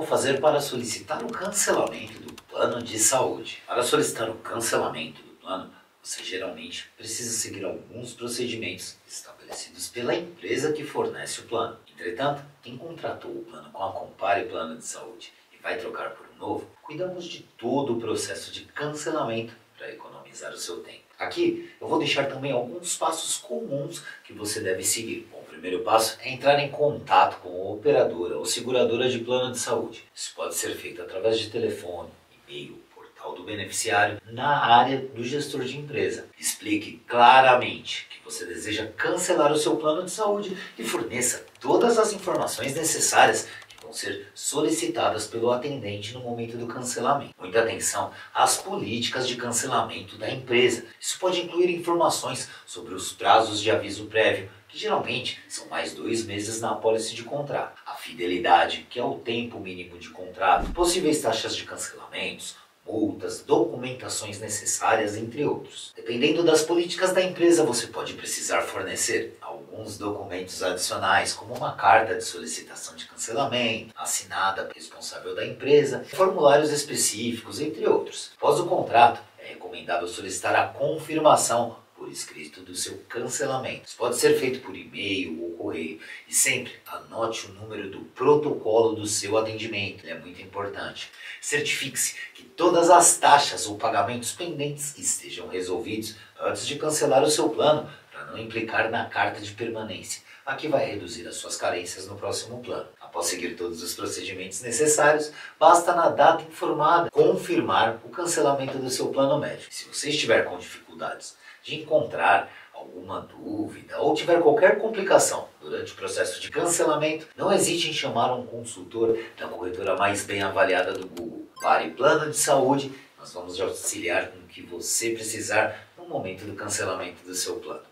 Como fazer para solicitar o cancelamento do plano de saúde? Para solicitar o cancelamento do plano, você geralmente precisa seguir alguns procedimentos estabelecidos pela empresa que fornece o plano. Entretanto, quem contratou o plano com a Compare Plano de Saúde e vai trocar por um novo, cuidamos de todo o processo de cancelamento para economizar o seu tempo. Aqui eu vou deixar também alguns passos comuns que você deve seguir. Primeiro passo é entrar em contato com a operadora ou seguradora de plano de saúde. Isso pode ser feito através de telefone, e-mail, portal do beneficiário, na área do gestor de empresa. Explique claramente que você deseja cancelar o seu plano de saúde e forneça todas as informações necessárias vão ser solicitadas pelo atendente no momento do cancelamento. Muita atenção às políticas de cancelamento da empresa. Isso pode incluir informações sobre os prazos de aviso prévio, que geralmente são mais dois meses na apólice de contrato. A fidelidade, que é o tempo mínimo de contrato, possíveis taxas de cancelamentos, multas, documentações necessárias, entre outros. Dependendo das políticas da empresa, você pode precisar fornecer alguns documentos adicionais, como uma carta de solicitação de cancelamento, assinada pelo responsável da empresa, formulários específicos, entre outros. Após o contrato, é recomendável solicitar a confirmação por escrito do seu cancelamento. Isso pode ser feito por e-mail ou correio. E sempre anote o número do protocolo do seu atendimento, é muito importante. Certifique-se que todas as taxas ou pagamentos pendentes estejam resolvidos antes de cancelar o seu plano, para não implicar na carta de permanência. Aqui vai reduzir as suas carências no próximo plano. Após seguir todos os procedimentos necessários, basta na data informada confirmar o cancelamento do seu plano médico. Se você estiver com dificuldades de encontrar alguma dúvida ou tiver qualquer complicação durante o processo de cancelamento, não hesite em chamar um consultor da corretora mais bem avaliada do Google. Pare Plano de Saúde, nós vamos auxiliar com o que você precisar no momento do cancelamento do seu plano.